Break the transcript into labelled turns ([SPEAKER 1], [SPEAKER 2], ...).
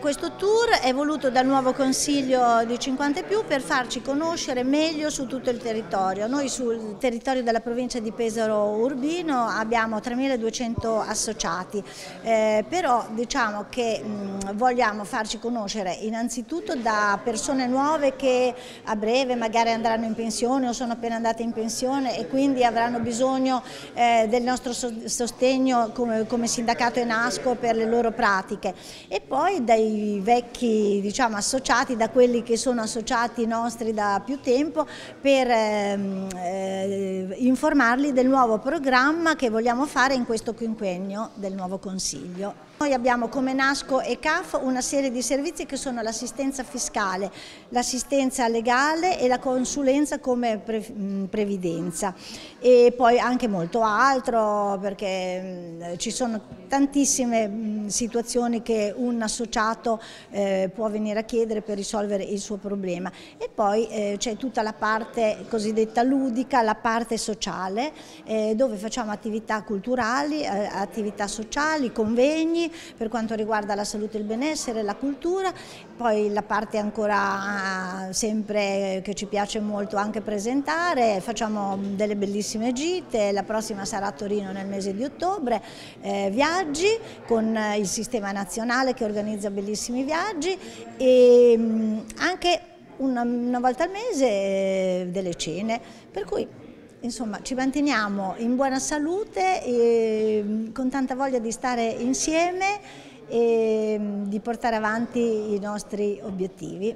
[SPEAKER 1] Questo tour è voluto dal nuovo Consiglio di 50 più per farci conoscere meglio su tutto il territorio. Noi sul territorio della provincia di Pesaro Urbino abbiamo 3.200 associati, eh, però diciamo che mh, vogliamo farci conoscere innanzitutto da persone nuove che a breve magari andranno in pensione o sono appena andate in pensione e quindi avranno bisogno eh, del nostro sostegno come, come sindacato ENASCO per le loro pratiche e poi dai dai vecchi diciamo, associati, da quelli che sono associati nostri da più tempo per ehm, eh, informarli del nuovo programma che vogliamo fare in questo quinquennio del nuovo Consiglio. Noi abbiamo come NASCO e CAF una serie di servizi che sono l'assistenza fiscale, l'assistenza legale e la consulenza come pre previdenza e poi anche molto altro perché ci sono tantissime situazioni che un associato eh, può venire a chiedere per risolvere il suo problema. E poi eh, c'è tutta la parte cosiddetta ludica, la parte sociale eh, dove facciamo attività culturali, eh, attività sociali, convegni per quanto riguarda la salute e il benessere, la cultura, poi la parte ancora ah, sempre che ci piace molto anche presentare, facciamo delle bellissime gite, la prossima sarà a Torino nel mese di ottobre, eh, viaggi con il sistema nazionale che organizza bellissimi viaggi e mm, anche una, una volta al mese eh, delle cene, per cui Insomma, ci manteniamo in buona salute, e con tanta voglia di stare insieme e di portare avanti i nostri obiettivi.